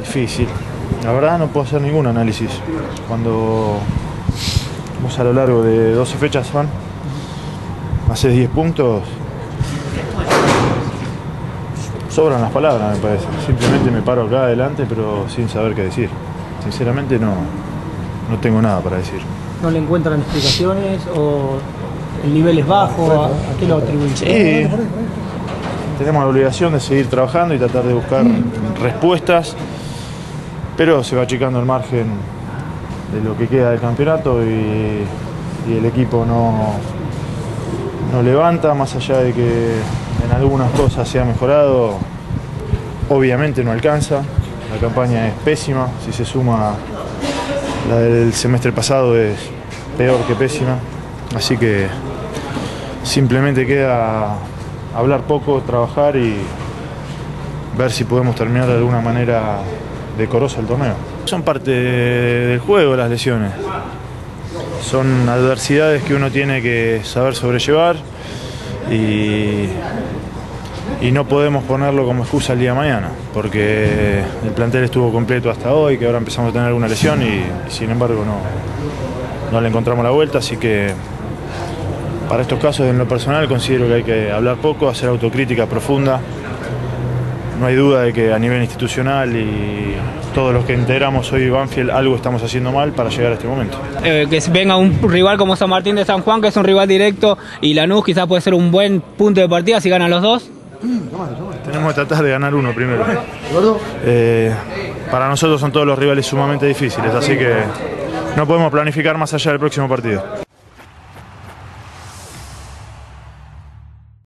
Difícil. La verdad no puedo hacer ningún análisis. Cuando vos a lo largo de 12 fechas van, haces 10 puntos, sobran las palabras me parece. Simplemente me paro acá adelante pero sin saber qué decir. Sinceramente no, no tengo nada para decir. ¿No le encuentran explicaciones o el nivel es bajo? ¿A, a qué lo atribuyen? Sí, tenemos la obligación de seguir trabajando y tratar de buscar respuestas, pero se va achicando el margen de lo que queda del campeonato y, el equipo no, no levanta, más allá de que en algunas cosas se ha mejorado, obviamente no alcanza, la campaña es pésima, si se suma la del semestre pasado es peor que pésima, así que simplemente queda hablar poco, trabajar y ver si podemos terminar de alguna manera decorosa el torneo. Son parte del juego las lesiones. Son adversidades que uno tiene que saber sobrellevar y, y no podemos ponerlo como excusa el día de mañana, porque el plantel estuvo completo hasta hoy, que ahora empezamos a tener alguna lesión y, y sin embargo no, no le encontramos la vuelta, así que para estos casos en lo personal considero que hay que hablar poco, hacer autocrítica profunda. No hay duda de que a nivel institucional y todos los que integramos hoy Banfield algo estamos haciendo mal para llegar a este momento. Eh, que venga un rival como San Martín de San Juan, que es un rival directo, y Lanús quizás puede ser un buen punto de partida si ganan los dos. Tenemos que tratar de ganar uno primero. Eh, para nosotros son todos los rivales sumamente difíciles, así que no podemos planificar más allá del próximo partido.